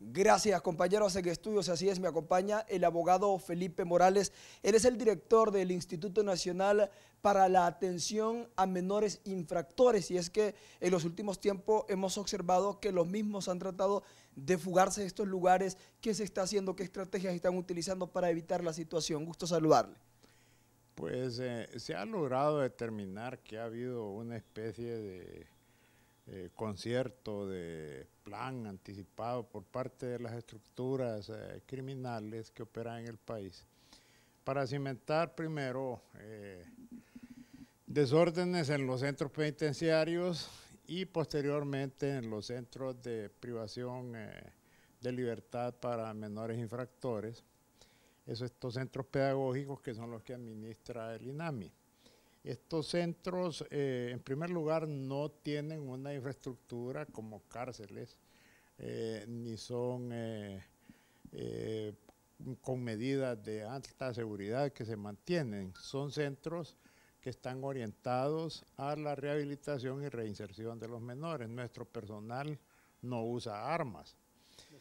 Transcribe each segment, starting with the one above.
Gracias, compañeros en estudios. Así es, me acompaña el abogado Felipe Morales. Él es el director del Instituto Nacional para la Atención a Menores Infractores. Y es que en los últimos tiempos hemos observado que los mismos han tratado de fugarse de estos lugares. ¿Qué se está haciendo? ¿Qué estrategias están utilizando para evitar la situación? Gusto saludarle. Pues eh, se ha logrado determinar que ha habido una especie de eh, concierto, de plan anticipado por parte de las estructuras eh, criminales que operan en el país para cimentar primero eh, desórdenes en los centros penitenciarios y posteriormente en los centros de privación de libertad para menores infractores, esos estos centros pedagógicos que son los que administra el INAMI. Estos centros, eh, en primer lugar, no tienen una infraestructura como cárceles, eh, ni son eh, con medidas de alta seguridad que se mantienen. Son centros que están orientados a la rehabilitación y reinserción de los menores. Nuestro personal no usa armas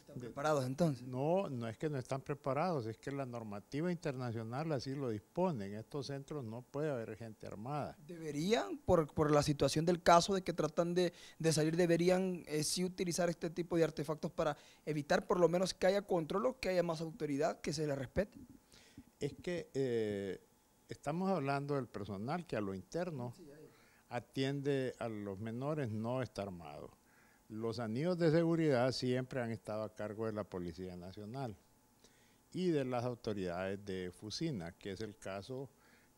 están preparados entonces? No, no es que no están preparados, es que la normativa internacional así lo dispone. En estos centros no puede haber gente armada. ¿Deberían, por, por la situación del caso de que tratan de, de salir, deberían eh, sí utilizar este tipo de artefactos para evitar por lo menos que haya control o que haya más autoridad, que se les respete? Es que eh, estamos hablando del personal que a lo interno atiende a los menores no está armado. Los anillos de seguridad siempre han estado a cargo de la Policía Nacional y de las autoridades de Fusina, que es el caso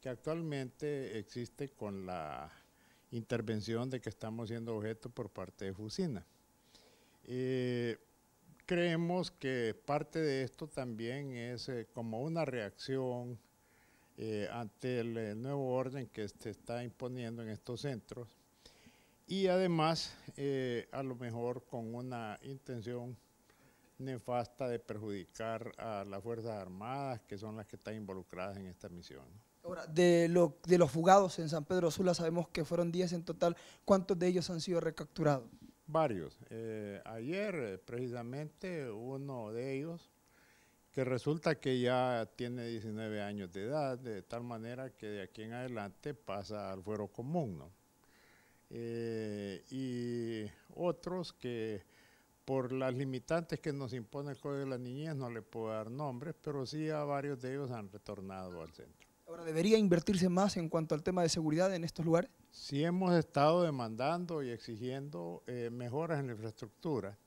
que actualmente existe con la intervención de que estamos siendo objeto por parte de Fusina. Eh, creemos que parte de esto también es eh, como una reacción eh, ante el nuevo orden que se está imponiendo en estos centros y además eh, a lo mejor con una intención nefasta de perjudicar a las Fuerzas Armadas, que son las que están involucradas en esta misión. Ahora, de, lo, de los fugados en San Pedro Sula sabemos que fueron 10 en total. ¿Cuántos de ellos han sido recapturados? Varios. Eh, ayer, eh, precisamente, uno de ellos, que resulta que ya tiene 19 años de edad, de tal manera que de aquí en adelante pasa al fuero común, ¿no? Eh, y otros que por las limitantes que nos impone el Código de la Niñez no le puedo dar nombres, pero sí a varios de ellos han retornado al centro. Ahora, ¿debería invertirse más en cuanto al tema de seguridad en estos lugares? Sí hemos estado demandando y exigiendo eh, mejoras en la infraestructura.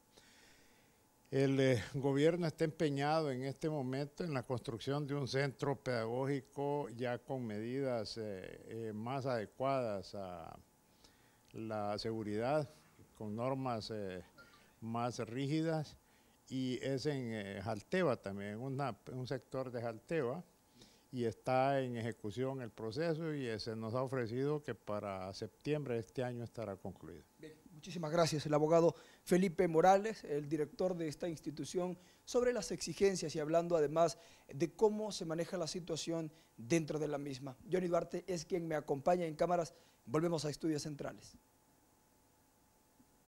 El eh, gobierno está empeñado en este momento en la construcción de un centro pedagógico ya con medidas más adecuadas a, la seguridad con normas eh, más rígidas y es en eh, también, un sector de Jalteba y está en ejecución el proceso y se nos ha ofrecido que para septiembre de este año estará concluido. Muchísimas gracias. El abogado Felipe Morales, el director de esta institución, sobre las exigencias y hablando además de cómo se maneja la situación dentro de la misma. Johnny Duarte es quien me acompaña en cámaras. Volvemos a Estudios Centrales.